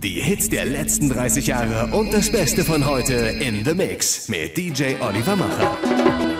Die Hits der letzten 30 Jahre und das Beste von heute in The Mix mit DJ Oliver Macher.